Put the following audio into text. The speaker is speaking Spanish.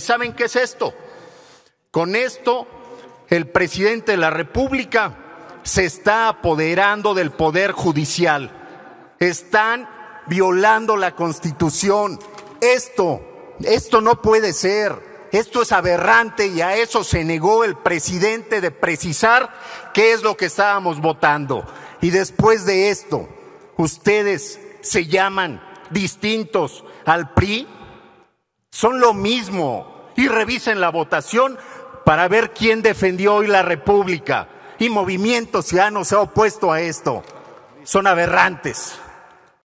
¿Y saben qué es esto? Con esto, el presidente de la República se está apoderando del poder judicial. Están violando la Constitución. Esto, esto no puede ser. Esto es aberrante y a eso se negó el presidente de precisar qué es lo que estábamos votando. Y después de esto, ustedes se llaman distintos al PRI, son lo mismo. Y revisen la votación para ver quién defendió hoy la República. Y Movimiento Ciudadano se ha opuesto a esto. Son aberrantes.